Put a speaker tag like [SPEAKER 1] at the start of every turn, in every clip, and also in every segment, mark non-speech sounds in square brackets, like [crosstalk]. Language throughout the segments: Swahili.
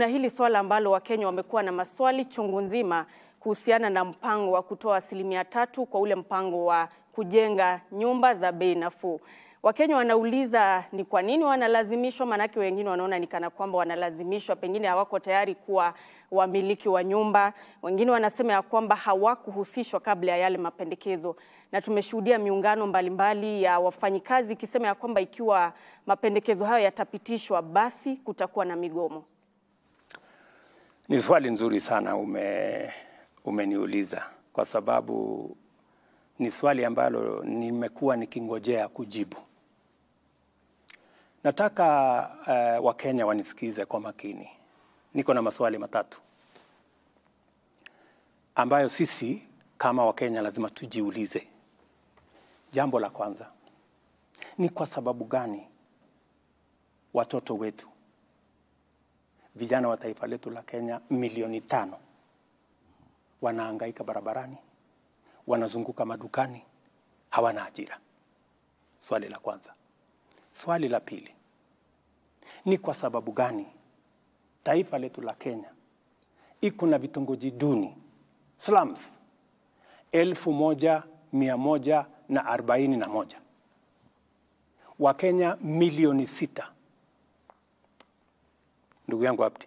[SPEAKER 1] kuna hili swala ambalo Wakenya wamekuwa na maswali chungu nzima kuhusiana na mpango wa kutoa asilimia tatu kwa ule mpango wa kujenga nyumba za bei nafuu. Wakenya wanauliza ni kwa nini wanalazimishwa, maanake wengine wanaona ni kana kwamba wanalazimishwa, pengine hawako tayari kuwa wamiliki wa nyumba. Wengine wanasema ya kwamba hawakuhusishwa kabla ya yale mapendekezo, na tumeshuhudia miungano mbalimbali mbali ya wafanyikazi ikisema ya kwamba ikiwa mapendekezo hayo yatapitishwa, basi kutakuwa na migomo.
[SPEAKER 2] Ni swali nzuri sana ume, umeniuliza kwa sababu ni swali ambalo nimekuwa nikingojea kujibu. Nataka uh, Wakenya wanisikize kwa makini. Niko na maswali matatu ambayo sisi kama Wakenya lazima tujiulize. Jambo la kwanza ni kwa sababu gani watoto wetu vijana wa taifa letu la Kenya milioni tano wanaangaika barabarani, wanazunguka madukani, hawana ajira. Swali la kwanza. Swali la pili ni kwa sababu gani taifa letu la Kenya iko na vitongoji duni slums elfu moja mia moja na arobaini na moja Wakenya milioni sita ndugu yangu Abdi,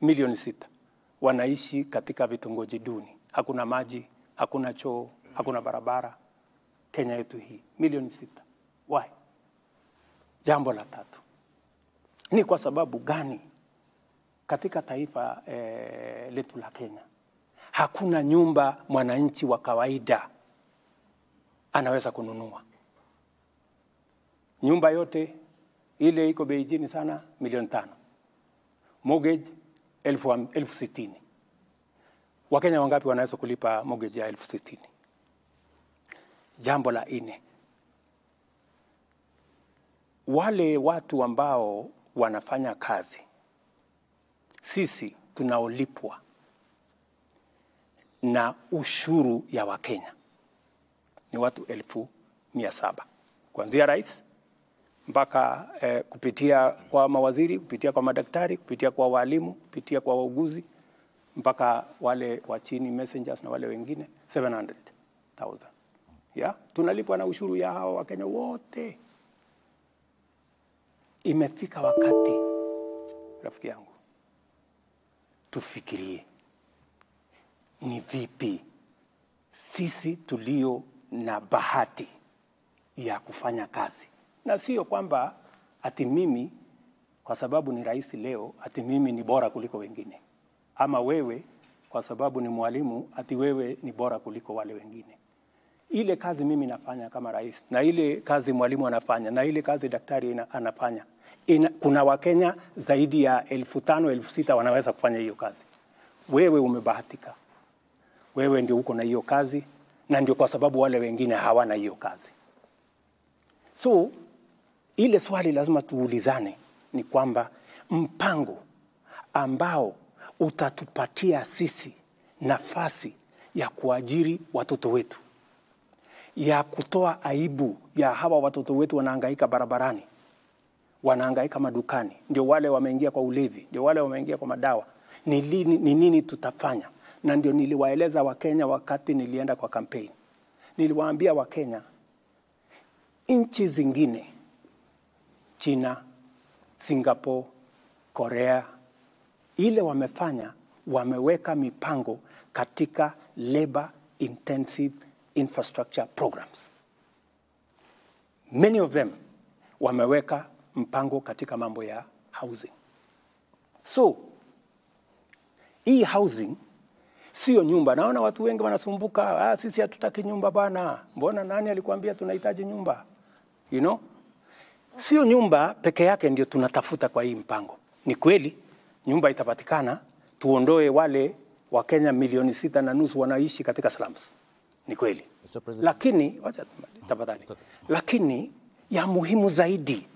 [SPEAKER 2] milioni sita wanaishi katika vitongoji duni, hakuna maji, hakuna choo, hakuna barabara. Kenya yetu hii milioni sita. Why? Jambo la tatu ni kwa sababu gani katika taifa eh, letu la Kenya hakuna nyumba mwananchi wa kawaida anaweza kununua? Nyumba yote ile iko beijini sana, milioni tano mortgage elfu, elfu sitini. Wakenya wangapi wanaweza kulipa mortgage ya elfu sitini? Jambo la nne, wale watu ambao wanafanya kazi, sisi tunaolipwa na ushuru ya Wakenya ni watu elfu mia saba kuanzia rais mpaka eh, kupitia kwa mawaziri, kupitia kwa madaktari, kupitia kwa walimu, kupitia kwa wauguzi mpaka wale wa chini messengers na wale wengine 700,000. yeah. tunalipwa na ushuru ya hao Wakenya wote. Imefika wakati rafiki yangu tufikirie ni vipi sisi tulio na bahati ya kufanya kazi na sio kwamba ati mimi kwa sababu ni rais leo ati mimi ni bora kuliko wengine, ama wewe kwa sababu ni mwalimu ati wewe ni bora kuliko wale wengine. Ile kazi mimi nafanya kama rais na ile kazi mwalimu anafanya na ile kazi daktari anafanya ina, kuna Wakenya zaidi ya elfu tano elfu sita wanaweza kufanya hiyo kazi. Wewe umebahatika, wewe ndio uko na hiyo kazi, na ndio kwa sababu wale wengine hawana hiyo kazi. So ile swali lazima tuulizane ni kwamba mpango ambao utatupatia sisi nafasi ya kuajiri watoto wetu, ya kutoa aibu ya hawa watoto wetu wanaangaika barabarani, wanaangaika madukani, ndio wale wameingia kwa ulevi, ndio wale wameingia kwa madawa, ni nini, ni nini tutafanya? Na ndio niliwaeleza Wakenya wakati nilienda kwa kampeni, niliwaambia Wakenya nchi zingine China, Singapore, Korea, ile wamefanya, wameweka mipango katika labor intensive infrastructure programs. Many of them wameweka mpango katika mambo ya housing. So hii housing sio nyumba. Naona watu wengi wanasumbuka, ah, sisi hatutaki nyumba bwana. Mbona nani alikuambia tunahitaji nyumba? You know? Sio nyumba peke yake ndio tunatafuta kwa hii mpango. Ni kweli nyumba itapatikana, tuondoe wale wa Kenya milioni sita na nusu wanaishi katika slums. Ni kweli. Lakini wacha tafadhali, lakini ya muhimu zaidi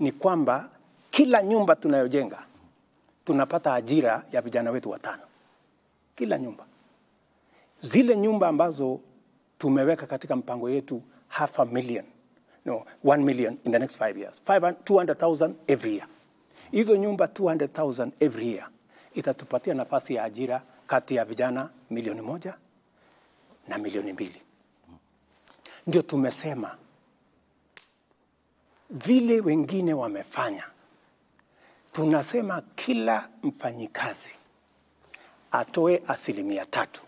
[SPEAKER 2] ni kwamba kila nyumba tunayojenga tunapata ajira ya vijana wetu watano, kila nyumba. Zile nyumba ambazo tumeweka katika mpango yetu half a million no, 1 million in the next five years, 200,000 every year. Hizo nyumba 200,000 every year itatupatia nafasi ya ajira kati ya vijana milioni moja na milioni mbili. Ndio tumesema vile wengine wamefanya, tunasema kila mfanyikazi atoe asilimia tatu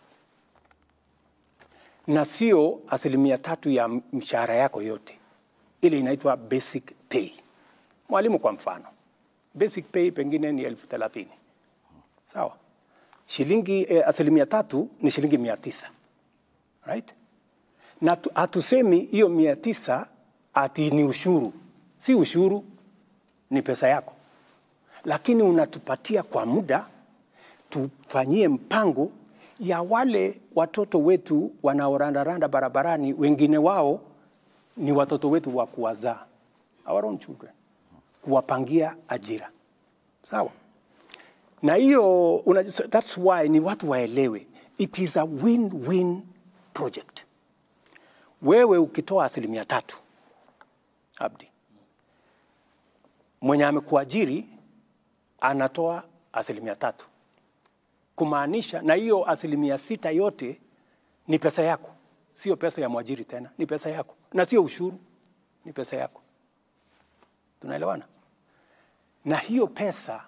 [SPEAKER 2] na sio asilimia tatu ya mshahara yako yote, ile inaitwa basic pay. Mwalimu kwa mfano, basic pay pengine ni elfu thelathini sawa, shilingi eh, asilimia tatu ni shilingi mia tisa right? Na tu- hatusemi hiyo mia tisa ati ni ushuru, si ushuru, ni pesa yako, lakini unatupatia kwa muda tufanyie mpango ya wale watoto wetu wanaorandaranda barabarani, wengine wao ni watoto wetu wa kuwazaa, our own children, kuwapangia ajira. Sawa. Na hiyo that's why ni watu waelewe, it is a win-win project. Wewe ukitoa asilimia tatu, Abdi, mwenye amekuajiri anatoa asilimia tatu. Kumaanisha na hiyo asilimia sita yote ni pesa yako, sio pesa ya mwajiri tena, ni pesa yako na sio ushuru, ni pesa yako. Tunaelewana? Na hiyo pesa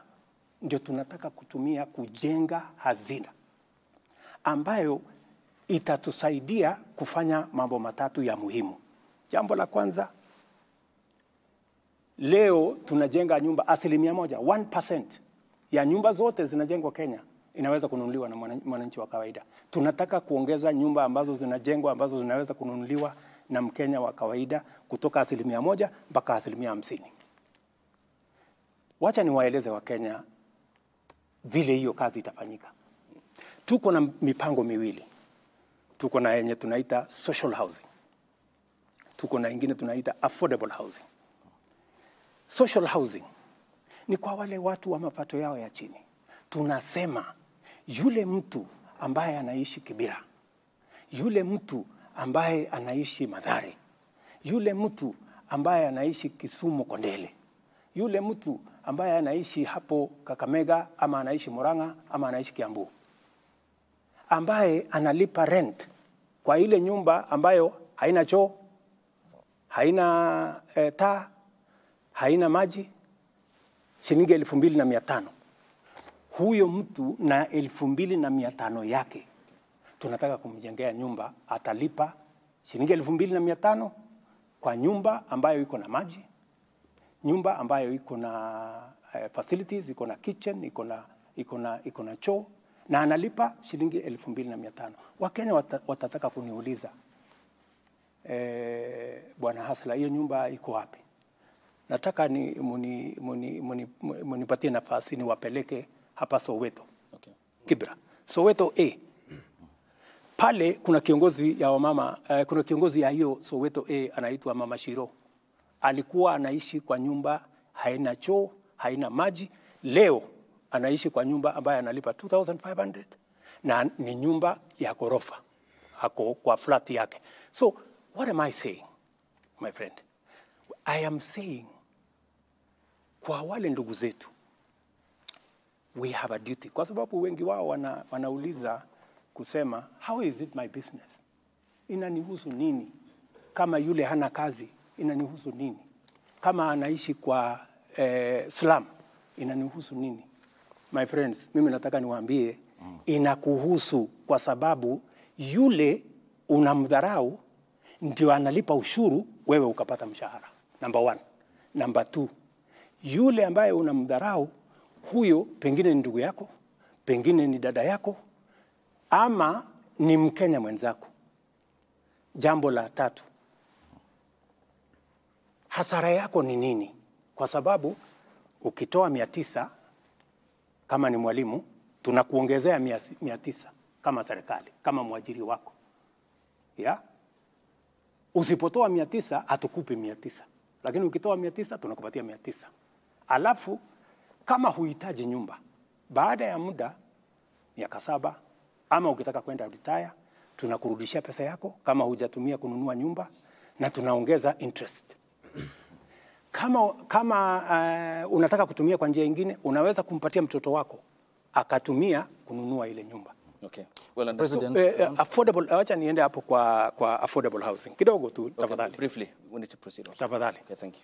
[SPEAKER 2] ndio tunataka kutumia kujenga hazina ambayo itatusaidia kufanya mambo matatu ya muhimu. Jambo la kwanza, leo tunajenga nyumba asilimia moja, 1% ya nyumba zote zinajengwa Kenya inaweza kununuliwa na mwananchi wa kawaida. Tunataka kuongeza nyumba ambazo zinajengwa ambazo zinaweza kununuliwa na Mkenya wa kawaida kutoka asilimia moja mpaka asilimia hamsini. Wacha niwaeleze Wakenya vile hiyo kazi itafanyika. Tuko na mipango miwili, tuko na yenye tunaita social housing, tuko na ingine tunaita affordable housing. Social housing ni kwa wale watu wa mapato yao ya chini. Tunasema yule mtu ambaye anaishi Kibira, yule mtu ambaye anaishi Madhare, yule mtu ambaye anaishi Kisumu Kondele, yule mtu ambaye anaishi hapo Kakamega ama anaishi Murang'a ama anaishi Kiambu, ambaye analipa rent kwa ile nyumba ambayo haina choo, haina e, taa, haina maji, shilingi elfu mbili na mia tano huyo mtu na elfu mbili na mia tano yake tunataka kumjengea nyumba, atalipa shilingi elfu mbili na mia tano kwa nyumba ambayo iko na maji, nyumba ambayo iko na eh, facilities, iko na kitchen, iko na iko na iko na choo na analipa shilingi elfu mbili na mia tano. Wakenya wata, watataka kuniuliza eh, Bwana Hasla, hiyo nyumba iko wapi? Nataka ni munipatie muni, muni, muni, nafasi niwapeleke hapa Soweto
[SPEAKER 3] Okay.
[SPEAKER 2] Kibra, Soweto A. Pale kuna kiongozi ya wamama uh, kuna kiongozi ya hiyo Soweto A anaitwa Mama Shiro. Alikuwa anaishi kwa nyumba haina choo, haina maji. Leo anaishi kwa nyumba ambayo analipa 2500 na ni nyumba ya ghorofa, ako kwa flat yake. So what am I saying my friend? I am saying kwa wale ndugu zetu we have a duty, kwa sababu wengi wao wana, wanauliza kusema how is it my business, inanihusu nini? Kama yule hana kazi inanihusu nini? Kama anaishi kwa eh, slum inanihusu nini? My friends, mimi nataka niwaambie inakuhusu, kwa sababu yule unamdharau ndio analipa ushuru, wewe ukapata mshahara. Number one. Number two, yule ambaye unamdharau huyo pengine ni ndugu yako, pengine ni dada yako, ama ni Mkenya mwenzako. Jambo la tatu, hasara yako ni nini? Kwa sababu ukitoa mia tisa kama ni mwalimu, tunakuongezea mia, tisa kama serikali, kama mwajiri wako ya usipotoa mia tisa hatukupi mia tisa lakini ukitoa mia tisa tunakupatia mia tisa alafu kama huhitaji nyumba baada ya muda miaka saba ama ukitaka kwenda retire tunakurudishia pesa yako kama hujatumia kununua nyumba na tunaongeza interest kama, kama uh, unataka kutumia kwa njia ingine unaweza kumpatia mtoto wako akatumia kununua ile nyumba.
[SPEAKER 3] Okay. Well so,
[SPEAKER 4] President,
[SPEAKER 2] eh, affordable, acha niende hapo kwa, kwa affordable housing kidogo tu
[SPEAKER 3] Okay,
[SPEAKER 2] tafadhali,
[SPEAKER 3] briefly, we need to proceed also.
[SPEAKER 2] tafadhali,
[SPEAKER 3] Okay, thank you.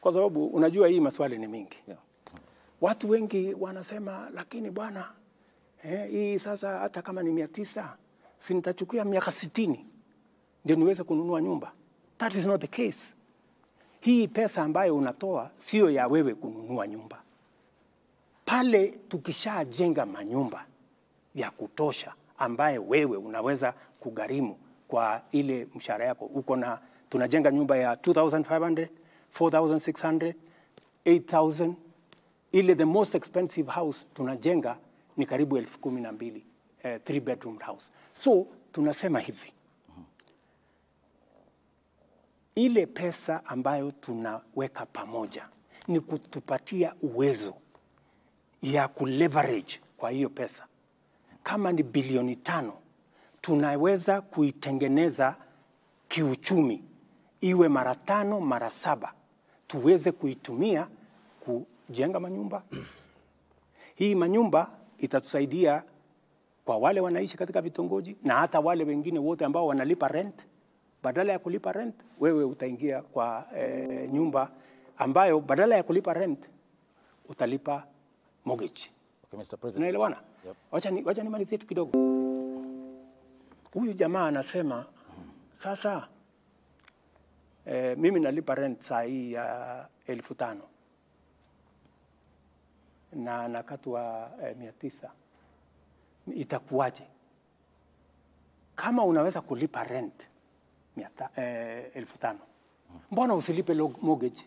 [SPEAKER 2] kwa sababu unajua hii maswali ni mingi.
[SPEAKER 3] Yeah.
[SPEAKER 2] Watu wengi wanasema lakini bwana eh, hii sasa hata kama ni mia tisa si nitachukua miaka sitini ndio niweze kununua nyumba. That is not the case. Hii pesa ambayo unatoa sio ya wewe kununua nyumba. Pale tukishajenga manyumba ya kutosha ambaye wewe unaweza kugharimu kwa ile mshahara yako, uko na tunajenga nyumba ya 2500 4600 8000 ile the most expensive house tunajenga ni karibu elfu kumi na mbili eh, three bedroom house. So tunasema hivi, ile pesa ambayo tunaweka pamoja ni kutupatia uwezo ya kuleverage kwa hiyo pesa. Kama ni bilioni tano, tunaweza kuitengeneza kiuchumi iwe mara tano mara saba, tuweze kuitumia kujenga manyumba. Hii manyumba itatusaidia kwa wale wanaishi katika vitongoji na hata wale wengine wote ambao wanalipa rent. Badala ya kulipa rent, wewe utaingia kwa eh, nyumba ambayo badala ya kulipa rent utalipa mortgage.
[SPEAKER 4] Okay, Mr. President.
[SPEAKER 2] Unaelewana?
[SPEAKER 4] Yep.
[SPEAKER 2] Wacha ni, wacha nimalizie tu kidogo. Huyu jamaa anasema sasa, eh, mimi nalipa rent saa hii ya elfu tano na anakatwa eh, mia tisa itakuwaje? Kama unaweza kulipa rent eh, elfu tano mbona usilipe mortgage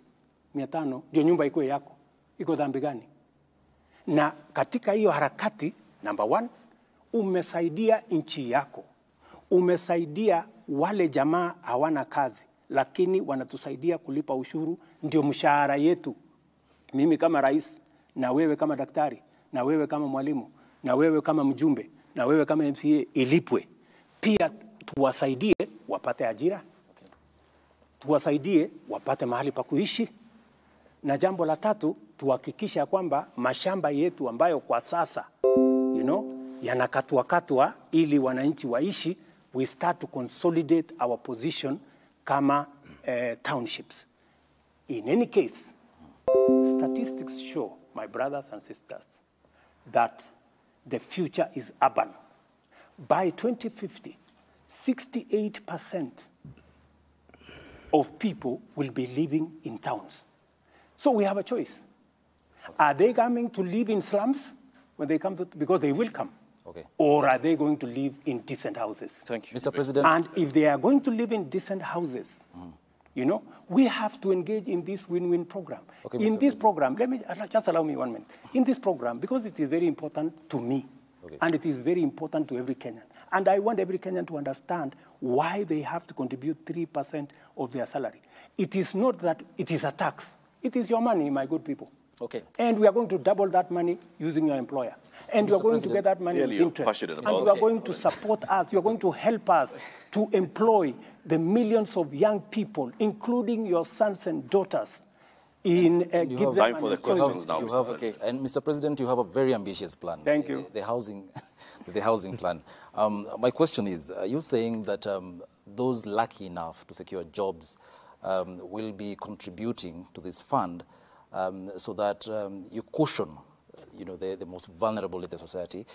[SPEAKER 2] mia tano ndio nyumba ikuwe yako? Iko dhambi gani? na katika hiyo harakati number one, umesaidia nchi yako, umesaidia wale jamaa hawana kazi, lakini wanatusaidia kulipa ushuru, ndio mshahara yetu. Mimi kama rais, na wewe kama daktari, na wewe kama mwalimu, na wewe kama mjumbe, na wewe kama MCA ilipwe. Pia tuwasaidie wapate ajira, tuwasaidie wapate mahali pa kuishi na jambo la tatu tuhakikisha kwamba mashamba yetu ambayo kwa sasa you know, yanakatwa katwa ili wananchi waishi, we start to consolidate our position kama eh, townships. In any case, statistics show, my brothers and sisters, that the future is urban. By 2050, 68% of people will be living in towns. So we have a choice. Are they coming to live in slums when they come to, because they will come?
[SPEAKER 4] Okay.
[SPEAKER 2] Or are they going to live in decent houses?
[SPEAKER 3] Thank you.
[SPEAKER 4] Mr. President.
[SPEAKER 2] And if they are going to live in decent houses, mm. You know, we have to engage in this win-win program.
[SPEAKER 4] Okay,
[SPEAKER 2] in
[SPEAKER 4] Mr.
[SPEAKER 2] this program, let me uh, just allow me one minute. In this program, because it is very important to me,
[SPEAKER 4] Okay.
[SPEAKER 2] and it is very important to every Kenyan, and I want every Kenyan to understand why they have to contribute three percent of their salary. It is not that it is a tax; it is your money, my good people.
[SPEAKER 3] Okay.
[SPEAKER 2] And we are going to double that money using your employer. And you are going to get that money
[SPEAKER 5] Clearly
[SPEAKER 2] with interest.
[SPEAKER 5] passionate
[SPEAKER 2] and you are going to support us. You are going to help us to employ the millions of young people, including your sons and daughters, in uh, give
[SPEAKER 4] have-
[SPEAKER 5] Time for the questions now, Mr.
[SPEAKER 4] have,
[SPEAKER 5] President.
[SPEAKER 4] okay, and Mr. President, you have a very ambitious plan.
[SPEAKER 2] Thank
[SPEAKER 4] The-
[SPEAKER 2] you.
[SPEAKER 4] The, housing, [laughs] the housing plan. Um, my question is: Are you saying that um, those lucky enough to secure jobs um, will be contributing to this fund, um, so that um, you cushion, you know, the, the most vulnerable in the society?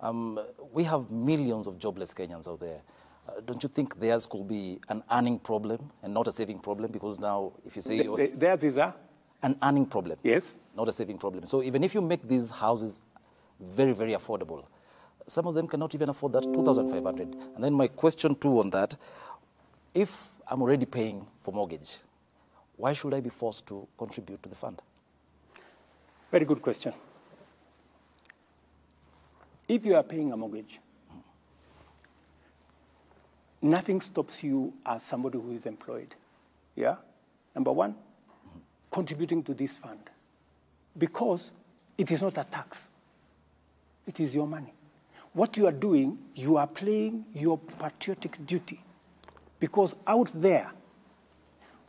[SPEAKER 4] Um, we have millions of jobless Kenyans out there. Uh, don't you think theirs could be an earning problem and not a saving problem? Because now, if you say
[SPEAKER 2] Th-
[SPEAKER 4] you're
[SPEAKER 2] Theirs is a,
[SPEAKER 4] an earning problem.
[SPEAKER 2] Yes.
[SPEAKER 4] Not a saving problem. So even if you make these houses very, very affordable, some of them cannot even afford that 2,500. And then my question too on that, if I'm already paying for mortgage, why should I be forced to contribute to the fund?
[SPEAKER 2] very good question. If you are paying a mortgage, nothing stops you as somebody who is employed. Yeah? Number one, contributing to this fund because it is not a tax, it is your money. What you are doing, you are playing your patriotic duty because out there,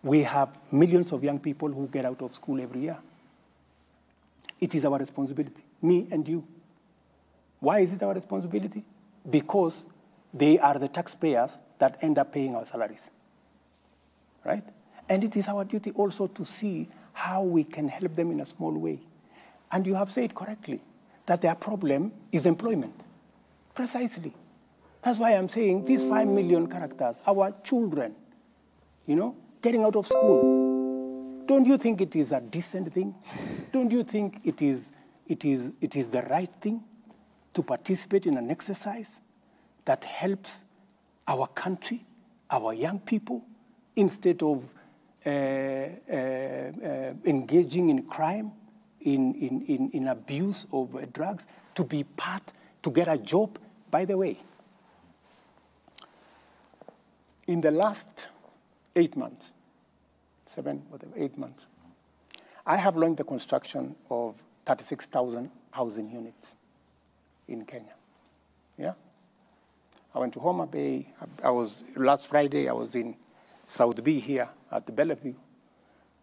[SPEAKER 2] we have millions of young people who get out of school every year. It is our responsibility, me and you, Why is it our responsibility? Because they are the taxpayers that end up paying our salaries. Right? And it is our duty also to see how we can help them in a small way. And you have said correctly that their problem is employment. Precisely. That's why I'm saying these five million characters, our children, you know, getting out of school. Don't you think it is a decent thing? Don't you think it is, it is, it is the right thing to participate in an exercise that helps our country, our young people, instead of uh, uh, uh, engaging in crime, in, in, in, in abuse of uh, drugs, to be part, to get a job? By the way, in the last eight months, seven, whatever, eight months, I have launched the construction of 36,000 housing units in Kenya. Yeah? I went to Homa Bay. I was, last Friday, I was in South B here at the Bellevue,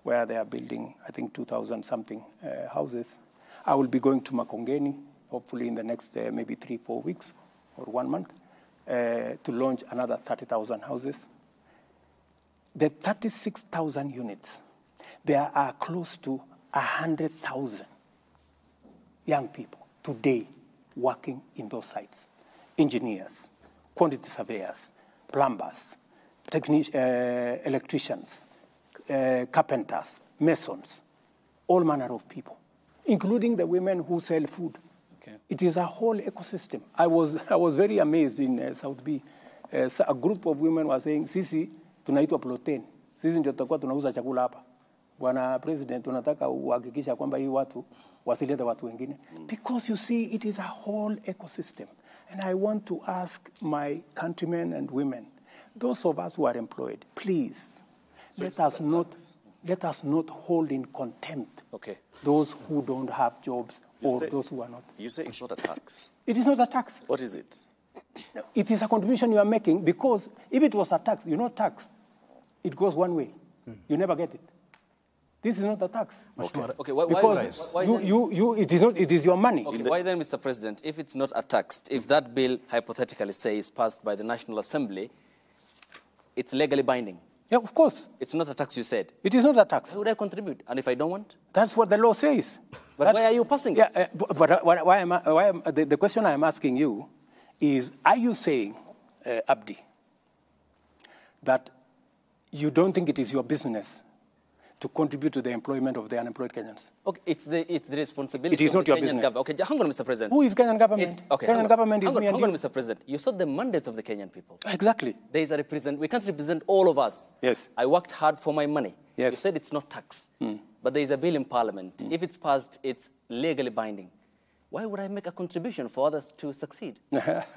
[SPEAKER 2] where they are building, I think, 2,000 something uh, houses. I will be going to Makongeni, hopefully in the next uh, maybe three, four weeks or one month, uh, to launch another 30,000 houses. The 36,000 units, there are close to 100,000 young people today working in those sites engineers, quantity surveyors, plumbers, technici- uh, electricians, uh, carpenters, masons, all manner of people, including the women who sell food.
[SPEAKER 3] Okay.
[SPEAKER 2] It is a whole ecosystem. I was, [laughs] I was very amazed in uh, South B. Uh, a group of women were saying, sisi tunaitwa protein, sisi ndio tutakuwa tunauza chakula hapa. Bwana President, tunataka uhakikisha kwamba hii watu wasilete watu wengine. Because you see, it is a whole ecosystem. And I want to ask my countrymen and women, those of us who are employed, please, let us not let us not hold in contempt
[SPEAKER 3] Okay.
[SPEAKER 2] those who don't have jobs or
[SPEAKER 5] say-
[SPEAKER 2] those who are not.
[SPEAKER 5] You say it's not a tax.
[SPEAKER 2] It is not a tax.
[SPEAKER 5] What is it?
[SPEAKER 2] It is a contribution you are making because if it was a tax, you know, tax, it goes one way. Hmm. You never get it. This is not a tax.
[SPEAKER 3] Okay, why, why,
[SPEAKER 2] Because
[SPEAKER 3] why,
[SPEAKER 2] you, you, you, it, is not, it is your money.
[SPEAKER 3] okay, why then, Mr. President, if it's not a tax, if that bill hypothetically say is passed by the National Assembly, it's legally binding.
[SPEAKER 2] Yeah, of course.
[SPEAKER 3] It's not a tax, you said.
[SPEAKER 2] It is not a tax.
[SPEAKER 3] Why would I contribute? And if I don't want?
[SPEAKER 2] That's what the law says.
[SPEAKER 3] But
[SPEAKER 2] That's-
[SPEAKER 3] why are you passing it?
[SPEAKER 2] Yeah, uh, but, but uh, why, why am I, why am, the, the question I am asking you is Are you saying, uh, Abdi, that you don't think it is your business to contribute to the employment of the unemployed Kenyans?
[SPEAKER 3] Okay, it's the, it's the responsibility
[SPEAKER 2] It is
[SPEAKER 3] of
[SPEAKER 2] not
[SPEAKER 3] the
[SPEAKER 2] your
[SPEAKER 3] Kenyan
[SPEAKER 2] business.
[SPEAKER 3] government. Okay, hang on, Mr. President.
[SPEAKER 2] Who is Kenyan government?
[SPEAKER 3] It- okay,
[SPEAKER 2] Kenyan
[SPEAKER 3] hang on.
[SPEAKER 2] government is
[SPEAKER 3] hang on,
[SPEAKER 2] me and
[SPEAKER 3] hang on,
[SPEAKER 2] you.
[SPEAKER 3] Mr. President. You saw the mandate of the Kenyan people.
[SPEAKER 2] Exactly.
[SPEAKER 3] There is a represent. We can't represent all of us.
[SPEAKER 2] Yes.
[SPEAKER 3] I worked hard for my money.
[SPEAKER 2] Yes.
[SPEAKER 3] You said it's not tax, hmm. but there is a bill in Parliament. Hmm. If it's passed, it's legally binding. Why would I make a contribution for others to succeed? [laughs]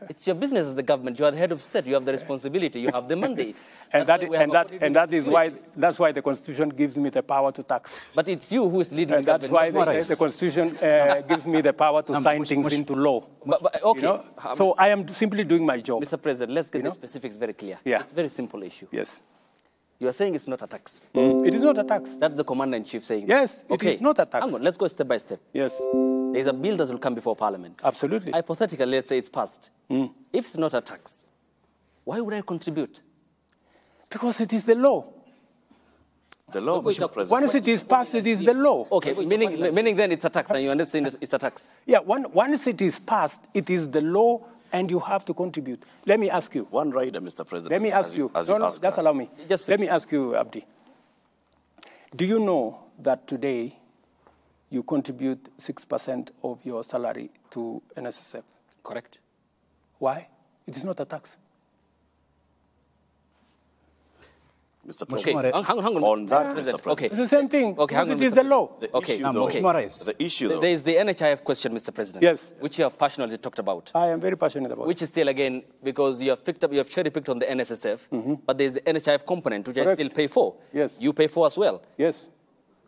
[SPEAKER 3] it's your business as the government. You are the head of state. You have the responsibility. You have the mandate. [laughs]
[SPEAKER 2] And
[SPEAKER 3] That's
[SPEAKER 2] that, and that, and that is why, that's why the Constitution gives me the power to tax. [laughs]
[SPEAKER 3] But it's you who is leading
[SPEAKER 2] And
[SPEAKER 3] the
[SPEAKER 2] that's
[SPEAKER 3] government.
[SPEAKER 2] why the, the Constitution uh, gives me the power to sign
[SPEAKER 6] mush-
[SPEAKER 2] things
[SPEAKER 6] mush-
[SPEAKER 2] into law.
[SPEAKER 3] But, but, okay.
[SPEAKER 2] You know?
[SPEAKER 3] Um,
[SPEAKER 2] So I am simply doing my job.
[SPEAKER 3] Mr. President, let's get
[SPEAKER 2] You
[SPEAKER 3] the specifics very clear.
[SPEAKER 2] Yeah.
[SPEAKER 3] It's a very simple issue.
[SPEAKER 2] Yes.
[SPEAKER 3] You are saying it's not a tax. Mm.
[SPEAKER 2] It is not a tax.
[SPEAKER 3] That's the commander in chief saying.
[SPEAKER 2] Yes, it
[SPEAKER 3] okay.
[SPEAKER 2] is not a tax.
[SPEAKER 3] Hang on, let's go step by step.
[SPEAKER 2] Yes,
[SPEAKER 3] There's a bill that will come before Parliament.
[SPEAKER 2] absolutely.
[SPEAKER 3] Hypothetically, let's say it's passed. Mm. If it's not a tax, why would I contribute?
[SPEAKER 2] Because it is the law.
[SPEAKER 5] The law,
[SPEAKER 3] Wait,
[SPEAKER 5] Mr. President.
[SPEAKER 2] Once it is passed, it is the law.
[SPEAKER 3] Okay, meaning, meaning then it's a tax, and you understand that it's a tax.
[SPEAKER 2] Yeah, one, once it is passed, it is the law and you have to contribute. Let me ask you.
[SPEAKER 5] One rider, Mr. President.
[SPEAKER 2] Let me
[SPEAKER 5] as
[SPEAKER 2] ask you.
[SPEAKER 5] As
[SPEAKER 2] No,
[SPEAKER 5] you
[SPEAKER 2] no,
[SPEAKER 5] asked
[SPEAKER 2] just
[SPEAKER 5] her.
[SPEAKER 2] allow me.
[SPEAKER 3] Just
[SPEAKER 2] Let me ask you, Abdi. Do you know that today you contribute 6% of your salary to NSSF?
[SPEAKER 3] Correct.
[SPEAKER 2] Why? It is not a tax.
[SPEAKER 5] Mr.
[SPEAKER 3] Okay,
[SPEAKER 5] President.
[SPEAKER 3] hang, hang on, hang on.
[SPEAKER 5] On that,
[SPEAKER 3] Mr.
[SPEAKER 5] Mr.
[SPEAKER 3] President,
[SPEAKER 5] President.
[SPEAKER 3] Okay.
[SPEAKER 2] It's the same thing.
[SPEAKER 3] Okay, hang
[SPEAKER 2] because
[SPEAKER 3] on,
[SPEAKER 2] it is
[SPEAKER 3] Mr.
[SPEAKER 2] the law.
[SPEAKER 5] The
[SPEAKER 3] Okay,
[SPEAKER 5] issue, though,
[SPEAKER 3] okay.
[SPEAKER 6] Summarize.
[SPEAKER 5] The issue, though.
[SPEAKER 3] is the NHIF question, Mr. President.
[SPEAKER 2] Yes.
[SPEAKER 3] Which you have passionately talked about.
[SPEAKER 2] I am very passionate about
[SPEAKER 3] Which is still again because you have picked up, you have cherry picked on the NSSF, mm-hmm. but there's the NHIF component which I still pay for.
[SPEAKER 2] Yes.
[SPEAKER 3] You pay for as well.
[SPEAKER 2] Yes.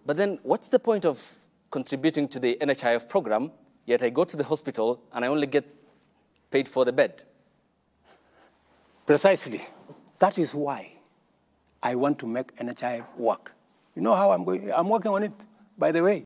[SPEAKER 3] But then, what's the point of contributing to the NHIF program? Yet I go to the hospital and I only get paid for the bed.
[SPEAKER 2] Precisely. That is why I want to make NHIF work. You know how I'm going? I'm working on it, by the way.